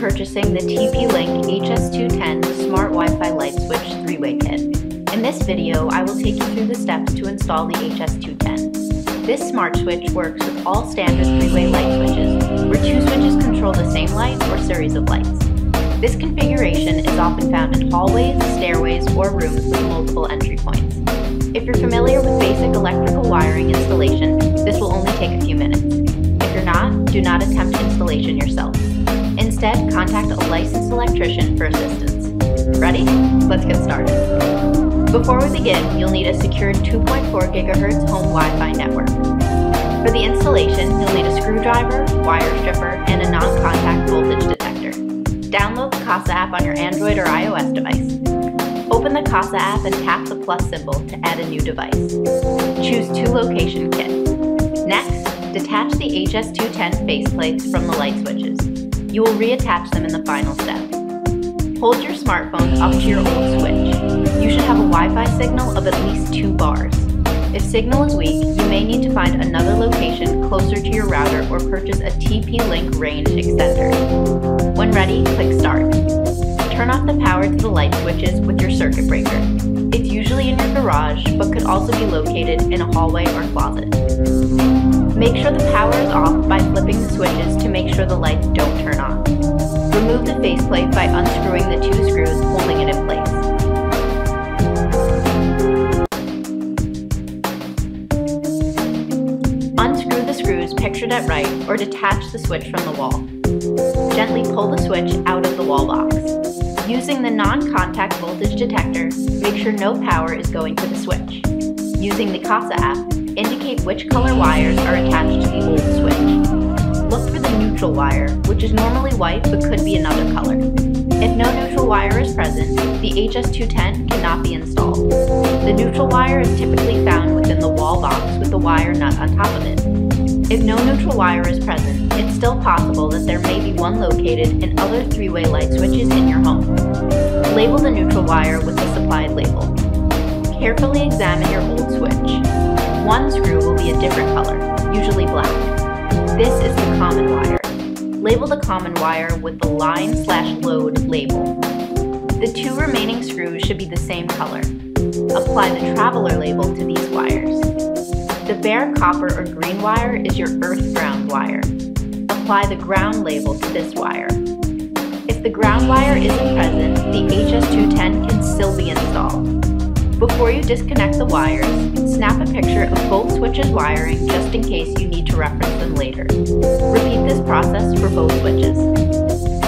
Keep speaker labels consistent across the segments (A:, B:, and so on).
A: purchasing the TP-Link HS210 Smart Wi-Fi Light Switch 3-Way Kit. In this video, I will take you through the steps to install the HS210. This smart switch works with all standard 3-way light switches, where two switches control the same light or series of lights. This configuration is often found in hallways, stairways, or rooms with multiple entry points. If you're familiar with basic electrical wiring installation, this will only take a few minutes. If you're not, do not attempt installation yourself. Instead, contact a licensed electrician for assistance. Ready? Let's get started. Before we begin, you'll need a secured 2.4 GHz home Wi-Fi network. For the installation, you'll need a screwdriver, wire stripper, and a non-contact voltage detector. Download the Kasa app on your Android or iOS device. Open the Kasa app and tap the plus symbol to add a new device. Choose two location kit. Next, detach the HS210 faceplates from the light switches. You will reattach them in the final step. Hold your smartphone up to your old switch. You should have a Wi-Fi signal of at least two bars. If signal is weak, you may need to find another location closer to your router or purchase a TP-Link range extender. When ready, click Start. Turn off the power to the light switches with your circuit breaker. It's usually in your garage, but could also be located in a hallway or closet. Make sure the power is off by flipping the switches to make sure the lights don't turn on. Remove the faceplate by unscrewing the two screws holding it in place. Unscrew the screws pictured at right or detach the switch from the wall. Gently pull the switch out of the wall box. Using the non-contact voltage detector, make sure no power is going to the switch. Using the Kasa app, indicate which color wires are attached to the old switch. Look for the neutral wire, which is normally white but could be another color. If no neutral wire is present, the HS210 cannot be installed. The neutral wire is typically found within the wall box with the wire nut on top of it. If no neutral wire is present, it's still possible that there may be one located in other three-way light switches in your home. Label the neutral wire with the supplied label. Carefully examine your old switch. One screw will be a different color, usually black. This is the common wire. Label the common wire with the line slash load label. The two remaining screws should be the same color. Apply the traveler label to these wires. The bare copper or green wire is your earth ground wire. Apply the ground label to this wire. If the ground wire isn't present, the HS210 Before you disconnect the wires, snap a picture of both switches wiring just in case you need to reference them later. Repeat this process for both switches.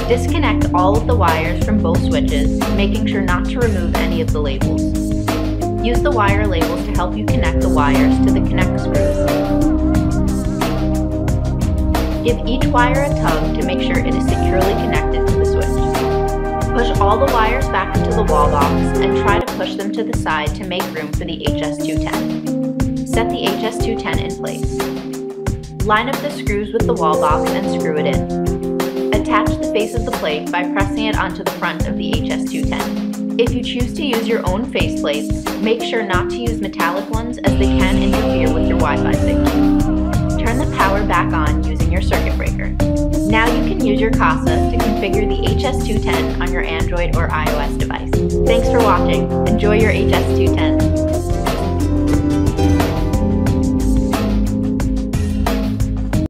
A: Disconnect all of the wires from both switches, making sure not to remove any of the labels. Use the wire labels to help you connect the wires to the connect screws. Give each wire a tug to make sure it is securely connected to the switch. Push all the wires back into the wall box and try to push them to the side to make room for the HS210. Set the HS210 in place. Line up the screws with the wall box and screw it in. Attach the face of the plate by pressing it onto the front of the HS210. If you choose to use your own faceplates, make sure not to use metallic ones as they can interfere with your Wi-Fi signal. Turn the power back on your Kasa to configure the HS210 on your Android or iOS device. Thanks for watching. Enjoy your HS210.